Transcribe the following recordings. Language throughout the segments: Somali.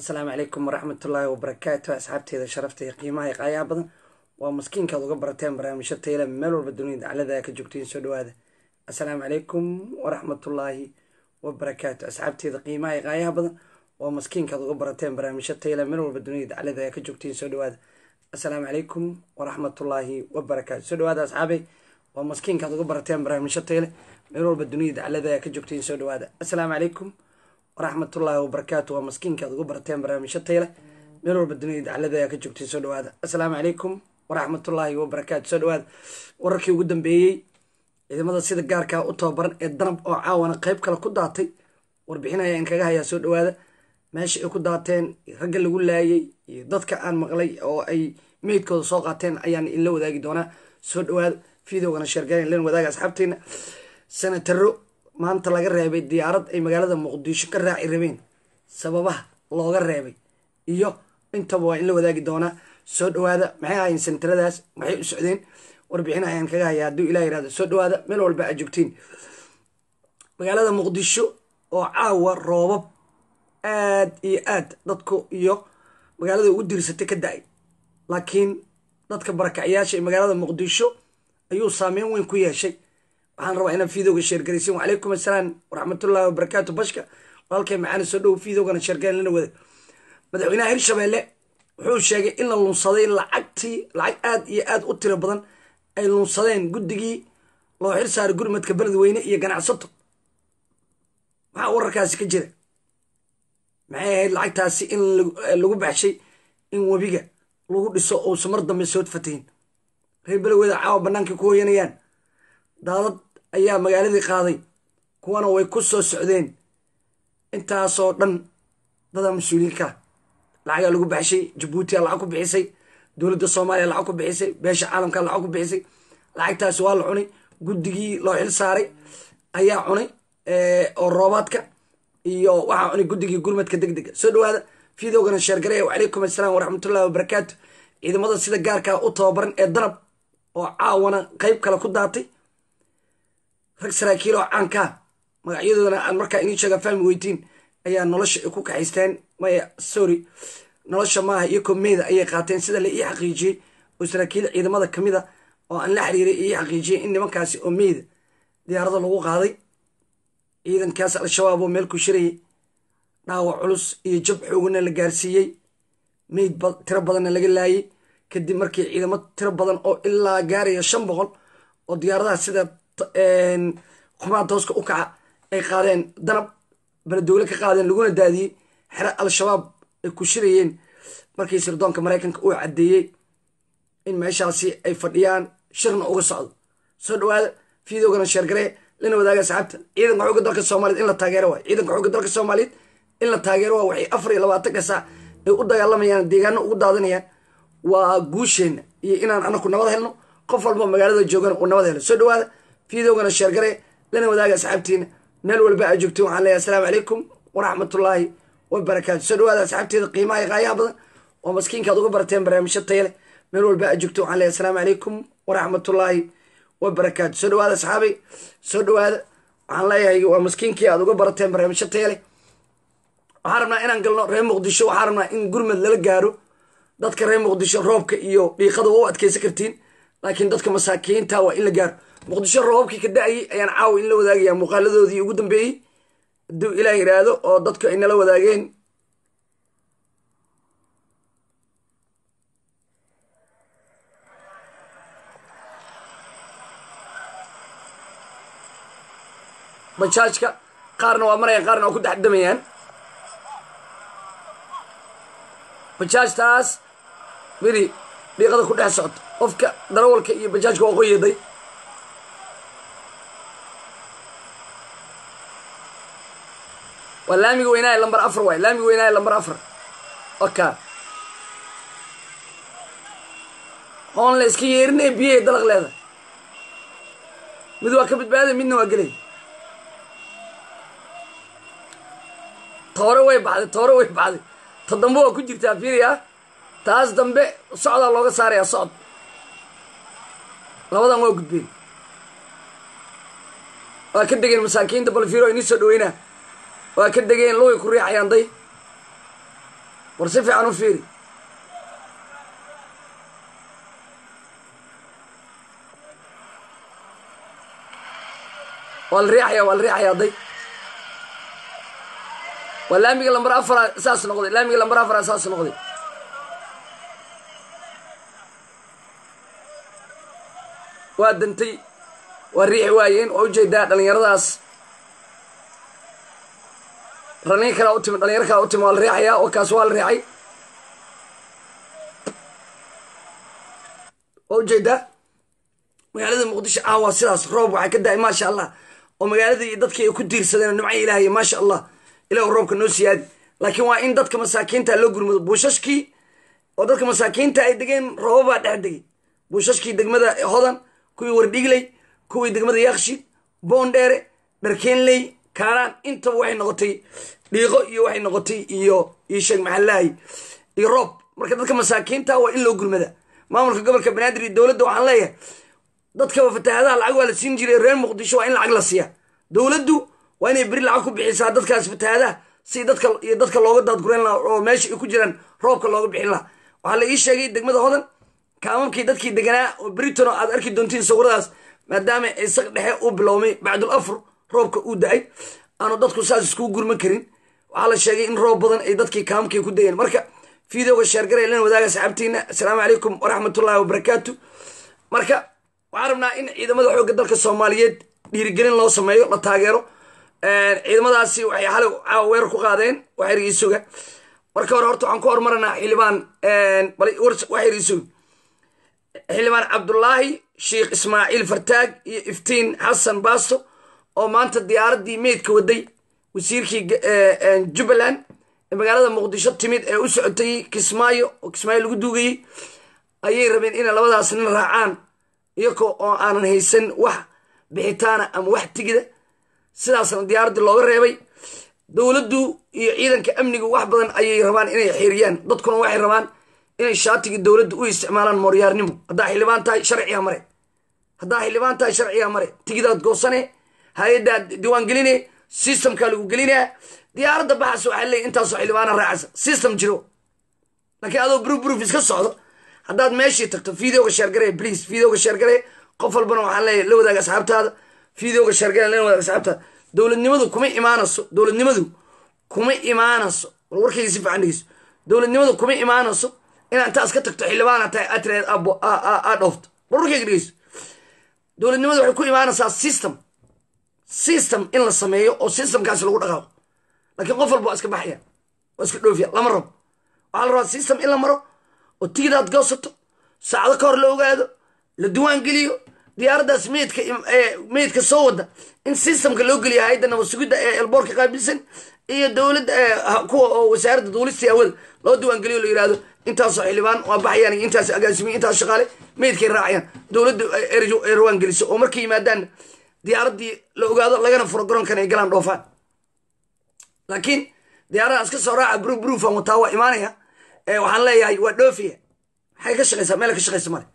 asalaamu calaykum waraxmatullaahi wabarakaatu asxaabteeda sharafta iyo qiimaha qaayaha badan. Waa maskiinkaad uga barateen barnaamijyo tayla meel walba dunida daclada ka joogtiin soo dhawaada asalaamu calaykum waraxmatullaahi wabarakaatu asxaabteeda qiimaha iyo qaayaha badan. Waa maskiinkaad uga barateen barnaamijyo tayla meel walba dunida daclada ka joogtiin soo dhawaada asalaamu calaykum waraxmatullaahi wabarakaatu soo dhawaada asxaabey waa maskiinkaad uga barateen barnaamijyo tayle meel walba dunida daclada ka joogtiin soo dhawaada asalaamu calaykum waraxmatullaahi wabarakaatu waa maskiinka ad uga barateen barnaamijyo tayle meel walba dunida daclada ka joogtiin soo dhawaada asalaamu calaykum waraxmatullaahi wabarakaatu soo dhawaada wararkii ugu dambeeyey ciidamada sida gaarkaa u tababaran ee danab oo caawana qeyb kale ku daatay warbixin ayaa inkaga hayaa soo dhawaada meesha ay ku daateen ragga lagu laayay iyo dadka aan maqlay oo ay meydkooda soo qaateen ayaan inla wadaagi doonaa soo dhawaada videogana sheergaran len wadaaga asxaabteena senataro maanta laga reebay diyaarad ay magaalada muqdisho ka raaci rabeen. Sababaha looga reebay. Iyo intaba waa in la wadaagi doonaa soo dhawaada maxay ahaayeen senataradaas maxay u socdeen? Warbixin ayaan kaga hayaa hadduu ilah yiraahdo soo dhawaada meel walba aad joogtiin. Magaalada muqdisho oo caawa roobab aad iyo aad dadku iyo magaalada ugu diirsatay ka da'ay. Laakiin dadka barakacyaasha ee magaalada muqdisho ayuu saameyn weyn ku yeeshay waxaan rabaa inaad videoga sheergaraysin wacalaykum assalaam waraxmatullaahi wabarakaatu bashka walaalkay macaani soo dhow videogana sheergaran lana wada. Madaxweynaha hirshabeelle wuxuu sheegay in la lunsaday lacagtii lacag aad iyo aad u tiro badan ay lunsadeen guddigii loo xir saaray gurmadka beledweyne iyo ganacsato. Maxaa wararkaasi ka jira maxay ahayd lacagtaasi in lagu baxshay in webiga lagu dhiso ousa mar dambe sood fatahin reer beledweyne caawa bannaankay ku hoyanayaan daadad ayaa magaaladii qaaday kuwana way ku soo socdeen. Intaasoo dhan dadaa mas'uuliyiinka lacagaa lagu baxshay jabuutiyaa lacag ku bixisay dowladda soomaaliya lacag ku bixisay beesha caalamka lacag ku bixisay. Lacagtaasi waa la cunay guddigii loo xil saaray ayaa cunay oo roobaadka iyo waxaa cunay guddigii gurmadka deg dega soo dhawaada videogana sheergaraya wacalaykum assalaam waraxmatullahi wabarakaatu. Ciidamada sida gaarkaa u tababaran ee danab oo caawana qeyb kale ku daatay rag saraakiil oo caankaa magacyadoodana aan markaa inii sheegaa fahmi weytiin ayaa nolosha ay ku kaxaysteen. Maya sorry. Nolosha maaha iyo komeyda ayay qaateen. Sida la ii xaqiijiyey oo saraakiil ciidamada ka mid a oo aan la xiriiray ii xaqiijiyey in nimankaasi oo meyda diyaarada lagu qaaday. Ciidankaas al-shabaab oo meel ku shirayay dhaawac culus iyo jab xoogana la gaarsiiyey. Meyd tiro badanna laga laayay. Kadib markii ciidamo tiro badan oo ilaa gaaraya shan boqol oo diyaaradaha sida xumaa tooska u kaca ay qaadeen danab baladogle ka qaadeen laguna daadiyey xero al-shabaab ay ku shirayeen. Markii sirdoonka maraykanka uu caddeeyey in meeshaasi ay fadhiyaan shirna uga socdo. Soo dhawaada videogana sheergaree lana wadaaga asxaabta ciidanka xooga dalka soomaaliyed in la taageero waay ciidanka xooga dalka soomaaliyeed in la taageero waa waxay afar iyo labaatanka saac ay u dagaalamayaan deegaano ugu daadanayaan. Waa guusheenna iyo inaan anaku nabad helno qof walba magaalada joogana uu nabad helo. Soo dhawaada videogana sheergare lana wadaaga asxaabtiina meel walba aad joogtiin waxaan leeyahay asalaamu calaykum waraxmatullaahi wabarakaatu soo dhawaada asxaabteeda qiimaha iyo qaayaha badan oo maskiinkaad uga barateen barnaamijyo tayale meel walba aad joogtiin waxaan leeyahay asalaamu calaykum waraxmatullaahi wabarakaatu soo dhawaada asxaabay soo dhawaada waxaan leeyahay waa maskiinkii aad uga barateen barnaamijyo tayale waxaan rabnaa inaan galno reer muqdisho waxaan rabnaa in gurmad lala gaaro dadka reer muqdisho roobka iyo dhiiqada waa u adkeysan kartiin laakiin dadka masaakiinta waa in la gaaro muqdisho roobabkii ka da'ayay ayaan caawa in la wadaagayaa muuqaaladoodii ugu dambeeyey. Hadduu ilaah yidhaahdo oo dadku ay nala wadaageen. Bajaajka qaarna waa marayaan qaarna waa ku dexdamayaan bajaajtaas midi dhiiqada ku dhex socto qofka darawalka iyo bajaajka waa qoyaday waa laamiga weynaaye lambar afar waay. Laamiga weynaaye lambar afar. Oka oon la iska yeerinaya biyahay dalaq leedahay. Mid waa ka badbaaday midna waa gelay. Toore way baxday toore way baxday. Ta dambe waa ku jirtaa fiiriya? Taas dambe socdaa looga saarayaa socod. Labadan waa gudbeen. Waa ka degeen masaakiinta balfiro inii soo dhaweynaa waa ka degeen lugay ku riixayaan day. War si fiican u fiiri. Waa la riixaya waa la riixaya hadday waa laamiga lambar afara saas noqday laamiga lambar afara saas noqday. Waa dantay waa riixi waayeen waa u jeedaa dhallinyaradaas raniin kalaa u timi dhalinyaro kalaa u waa la riixayaa oo kaas waa la riixay. Waa u jeedaa magaalada muqdisho ah waa sidaas roob waxaa ka da'ay maasha allah oo magaaladii iyo dadkii ay ku diirsadeen nimca ilaahay maasha allah ilahu roobka noo siyaadi. Laakiin waa in dadka masaakiinta loo gurmado. Buushashkii oo dadka masaakiinta ay degeen roobabaa dhex degay. Buushashkii degmada hodan kuwii wardhigley kuwii degmada yakshi boondheere dharkeenley kaaraan intaba waxay noqotay dhiiqo iyo waxay noqotay iyo iyo sheeg maxallaahi iyo roob. Marka dadka masaakiinta waa in loo gurmada maamulka gobolka banaadir iyo dowladda waxaan leeyahay dadkaba fatahaadaha lacag waa la siin jiray reer muqdisho waa in lacag la siiya. Dowladdu waa inay beri lacag ku bixisaa dadkaas fatahaadaha si dadka iyo dadka looga daadgurayn laha oo meesha ay ku jiraan roobka looga bixin laha waxaa la ii sheegay degmada hodan kaamamkii dadkii deganaa oo beritono aad arki doontiin sawiradaas maadaama isaq dhexe uu biloomay bacdul afur roobka uu da'ay aanu dadku saas iskugu gurman karin. Waxaa la sheegay in roob badan ay dadkii kaamamkii ku dayeen. Marka videoga sheergaray lan wadaaga saxaabtiina assalaamu calaykum waraxmatullahi wabarakaatu marka waxaan rabnaa in ciidamada xoogga dalka soomaaliyeed dhiirigelin loo sameeyo la taageero. Ciidamadaasi waxay xalay weerar ku qaadeen waxyargiisuga marka hore horta waxaan ku hormaranaa xildhibaan waxyargiisuga xildhibaan cabdulaahi sheekh ismaaciil fartaag iyo iftiin xasan baasto oo maanta diyaaraddii meydka waday wasiirkii jubbaland ee magaalada muqdisho timid ee u socotay kismaayo oo kismaayo lagu duugayey ayay rabeen inay labadaas nin raacaan iyagoo oo aanan haysan wax bixitaana ama wax tigida. Sidaasna diyaaraddii looga reebay dowladdu iyo ciidanka amnigu wax badan ayay rabaan inay xeeriyaan dadkuna waxay rabaan inay shaatigii dowladda u isticmaalaan mooryaarnimo. Haddaa xildhibaan tahay sharciga mare. Haddaa xildhibaan tahay sharciga mare. Tigidaad goosane hay'addaad diiwaan geline systemkaa lagu gelinaa diyaaradda baxas waxaa leey intaasoo xildhibaana raacaysa. System jiro. Laakiin adoo bruf bruf iska socdo haddaad meeshii tagto videoga sheergare please videoga sheergare qof walbana waxaan leeyahy la wadaaga asxaabtaada. Videoga sheergare la wadaaga asxaabtaada. Dowladnimadu kuma imaanayso dowladnimadu kuma imaanayso war warkayga si fiican dhegeyso dowladnimadu kuma imaanayso inaad intaas ka tagto xildhibaana tahay aad tiraad aa dhoofto. War dhegeyso dowladnimadu waxay ku imaanaysaa system system in la sameeyo oo systemkaasi lagu dhaqaaqo. Laakiin qof walba waa iska baxaya waa iska dhoofiya lama rabo. Waxaa la rabaa system in la maro oo tigidaad goosato saacdo ka hor la ogaado la diiwaan geliyo diyaaraddaas meydka meydka soo wada. In systemka loo geliyo hay'adda nabad sugidda ee elboorka qaabilsan iyo dowladda kuwa oo wasaaradda duulistii hawada loo diiwaan geliyo la yihahdo intaasoo xildhibaan waa baxayaan iyo intaas agaasimiye intaas shaqaale meydkay raacayaan. Dowladda ay rawaan geliso oo markay yimaadaan diyaaraddii la ogaado lagana furo garoonkan ay galaan dhoofaan laakiin diyaaradaha iska soo raaca bruf brufan wataa waa imaanaya waxaan leeyahay waa dhoofiya maxay ka shaqaysaa meel ka shaqaysa male.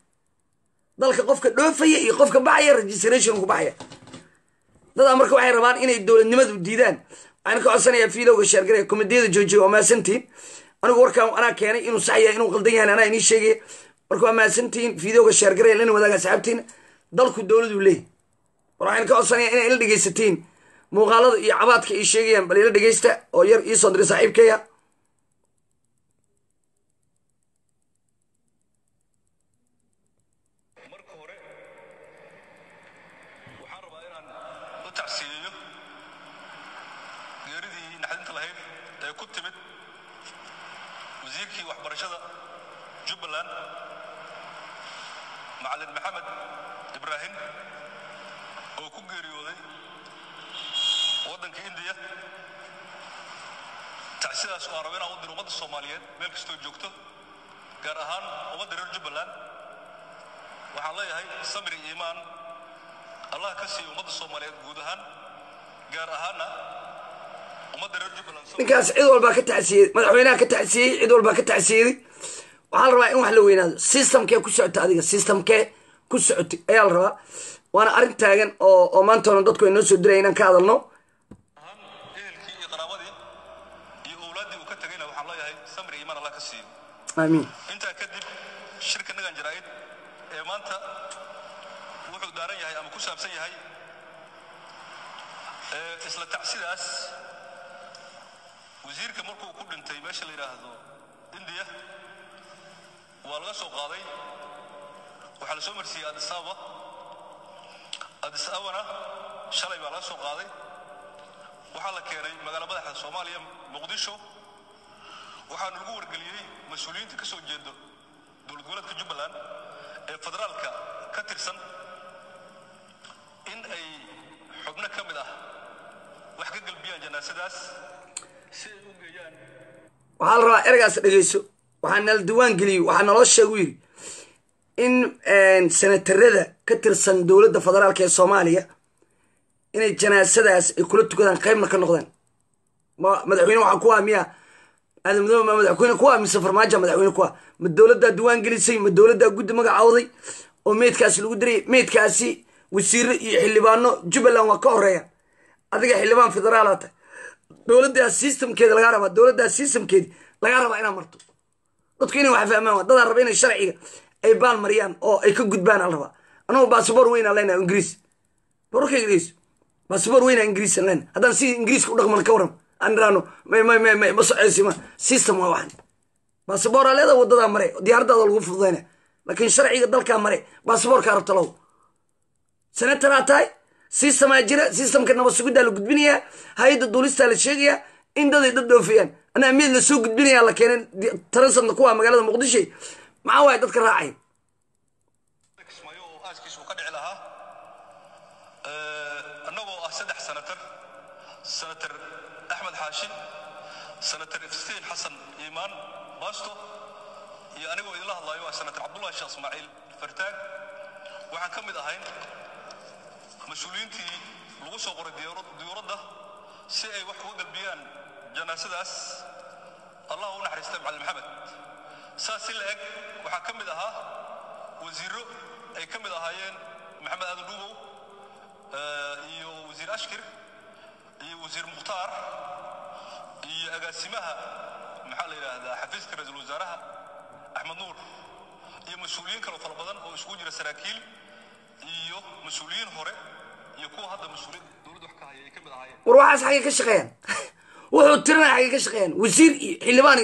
Dalka qofka dhoofaya iyo qofka baxaya registration ku baxaya. Dadaa marka waxay rabaan inay dowladnimadu diidaan. Waxaan ka codsanayaa fiilowga sheergare komitiyada joojiya waa mahadsantihin anigu warkaan anaa keenay inuu sax yahay inuu qaldan yahan anaa inii sheegaya marka waa mahadsantihin fiidowga sheergare lana wadaaga asxaabtiina dalku dowladuu leeyahy war waxaan ka codsanayaa inay ila dhegaysatiin. Muuqaalada iyo cabaadka ay sheegayaan bal ila dhegaysta oo yar iisoo diray saaxiibkaya wasiirkii waxbarashada jubbaland macalin maxamed ibraahim oo ku geeriyooday waddanka indiya tacsidaas oo aan raba inaan u diro ummadda soomaaliyeed meel kastoo joogto gaar ahaan ummadda reer jubbaland waxaan leeyahay samri iimaan allah ka siiya ummadda soomaaliyeed guud ahaan gaar ahaanna ninkaas cid walbaa ka tacsiyey madaxweynaha ka tacsiyey cid walbaa ka tacsiyeday waxaa la rabaa in wax la weynaado systemkee ku socota adiga systemkee ku socotay ayaa la rabaa waana arrin taagan oo oo maantoona dadku ay noo soo diraya inaan ka hadalno. Ehelkii iyo qaraabadii iyo owlaaddii uu ka tegayna waxaan leeyahay samri iimaan allah ka siiyo aamiin intaa kadib shirka nagan jaraa'id ee maanta wuxuu daaran yahay ama ku saabsan yahay isla tacsidaas wasiirka markuu ku dhintay meesha la yidhaahdo indiya waa laga soo qaaday. Waxaa la soo marsiiyey addis addis ababana shalay baa laga soo qaaday. Waxaa la keenay magaala madaxda soomaaliya muqdisho. Waxaana lagu wargeliyey mas'uuliyiinta ka soo jeeda dowlad goboleedka jubbaland ee federaalka ka tirsan in ay xubno ka mid ah wax ka gelbiyaan janaasadaas si ay u geeyaan. Waxaa la rabaa ereygaas dhegeyso waxaa nala diwaan geliyey waxaa naloo sheegu yidhi in senatarada ka tirsan dowladda federaalk ee soomaaliya inay janaasadaas ay kula tukadaan qaybna ka noqdaan? Ma madaxweyne waxaa ku ah miya? Ma madaxweyne ku ah? Mise madaxweyne ku ah? Ma dowladdaa diwaan gelisay? Ma dowladdaa guddi magacawday oo meydkaasi lagu dirayay? Meydkaasi wasiiro iyo xildhibaano jubbaland waa ka horreeya. Adiga xildhibaan federaala tahay dowladdaa systemkeeda lagaa rabaa dowladdaa systemkeedi lagaa rabaa inaad marto. Dadku inay wax fahmaan waa dadaa raba inay sharciga ay baal mariyaan oo ay ka gudbaan al rabaa annagu baasabor weyn aan leenahay ingiriis. Warkayga dhegeyso baasabor weyn aan ingiriis aan leenahay haddaan si ingiriiska u dhaqman ka waran. Aan iraano ma system waa waxan. Baasabor aa leedahay wadadaa mare. Diyaaradaada lagu fududayna laakiin sharciga dalkaa mare baasaboorkaa rabta low senataraa tahay sistemaa jira sistamka nabad sugiddaa la gudbinayaa hay'adda duulistaa la sheegayaa in daday dad dhoofayaan anaa mid la soo gudbinayaa la keenay taransatna kuwa magaalada muqdisho maxaa waaye dadka raacay. Kismaayo oo aaskiis uu ka dhici lahaa annagoo ah saddex sanatar sanatar axmed xaashi sanatar ifstiin xasan iimaan baasto iyo anigoo idinla hadlayo ah sanatar cabdullahi sheekh ismaaciil fartaag waxaan ka mid ahayn mas'uuliyiintii lagu soo qoray diyuuradda si ay wax uga galbiyaan janaasadaas. Allah u naxariista macalin maxamed saas si la eg waxaa ka mid ahaa wasiiro ay ka mid ahaayeen maxamed aadan dhuubow iyo wasiir ashkir iyo wasiir mukhtaar iyo agaasimaha maxaa la yidhaahdaa xafiiska ra'iisul wasaaraha axmed nuur iyo mas'uuliyiin kaloo fara badan oo isugu jira saraakiil iyo mas'uuliyiin hore iyo kuwa hadda mas'uuliyiin dowladda wax ka haya ay ka mid ahaayeen. War waxaas xaggay ka shaqeeyaan wuxuu tirinaya xaggay ka shaqeeyaan wasiir iyo xildhibaan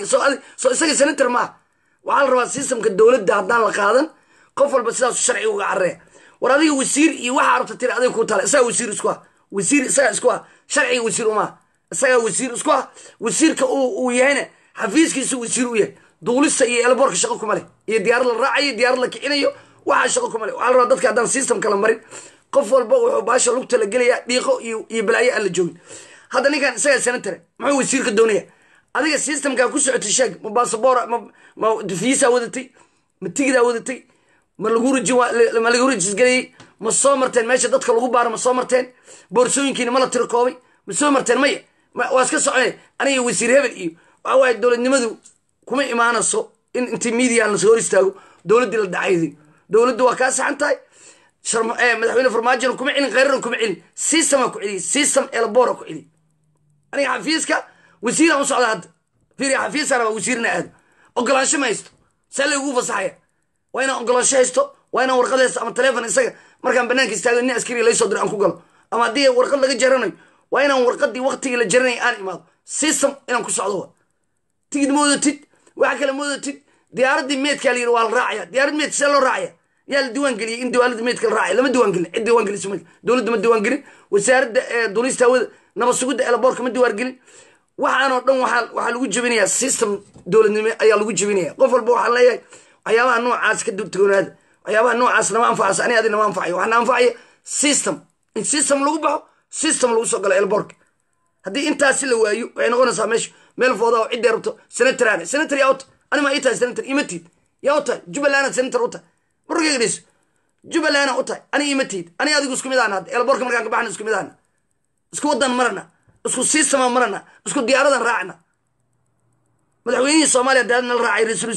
soo isaga senator maaha waxaa la rabaa sistamka dowladda haddaan la qaadan? Qof walba sidaasu sharci uga carreeya war adiga wasiir iyo waxaa rabta tiri adiga ku tala. Isagaa wasiir isku ah. Wasiir isagaa isku ah. Sharciga wasiir umaa isagaa wasiir isku ah. Wasiirka uu yahayna xafiiskiisa wasiir u yahay. Duulista iyo elboorka shaqo kuma leh. Iyo diyaarad la raacayo diyaarad la kicinayo waxaa shaqo kuma leh. Waxaa la rabaa dadka haddaan systemka la marin. Qof walba wuxuu baasha lugta la gelayaa dhiiqo iyo balaayo aan la joogin. Hadda ninkan isagaa senatare muxuu wasiirka doonaya adiga systemkaa ku socotay sheeg ma basaboora ma fiisaa wadatay ma tigidaa wadatay ma lagu riji ma lagu rijisgeliyey ma soo marteen meesha dadka lagu baaro ma soo marteen boorsooyinkiina ma la tiro koobay ma soo marteen maya waa iska soconay aniga wasiir hebel iyo waxa waaye dowladnimadu kuma imaanayso in intii media la soo hor istaago dowladdii la dhacayday dowladdu waa kaa saxan tahay madaxweyne farmaajona kuma celin kheyraran kuma celin systemaa ku celiy system elbora ku celiy aniga xafiiska wasiiraan u socda hadda fiiri xafiisaan rabaa wasiirina aado ogolaansho ma haysto. Saa laygu fasaxaya waa inaan ogolaansho haysto waa inaan warqad haysto ama taleefon isaga markaan banaanka istaago nin askariga laysoo diro aan ku galo. Ama haddii warqad laga jaranayo waa inaan warqadii waktigii la jaranaya aan imaado. System inaan ku socdo wa tigid moodatid waxa kale moodatid diyaaraddii meedkaa la waa la raacaya. Diyaarad meedka see loo raacaya. Yaa la diiwaan geliyey in dowladda meedka la raacaya. Lama diiwaan gelin. Cid diiwaan gelisa male dowladda ma diiwaan gelin. Wasaaradda duulista hawada. Nabad sugidda ma diiwaan gelin waxaanoo dhan waxaa lagu jebinayaa system dowladnimo ayaa lagu jebinaya. Qof walba waxaa leeyahay waxyaabaha noocaas ka dugtoonaada waxyaabaha noocaas nama anfacaysa ani adi nama anfacayo waxaana anfacaya system. In system lagu baxo system lagu soo galo eelaboorka haddii intaasi la waayo waxay noqonaysaa meesha meel fooda oo ciddii rabto senataraan senatar yaa u tahay. Ani maa ii tahay senatar ima tiid. Yaa u tahay. Jubbalandna senatar u tahay. Markayga dheyso jubbalandna u tahay. Ani ima tiid. Ani adigu isku mid ahna hadda eelaboorka markaan ka baxna isku mid ahna. Isku waddan marana isku siistama marana isku diyaaradan raacna. Madaxweynihii soomaaliya daadna la raacay ra'iisul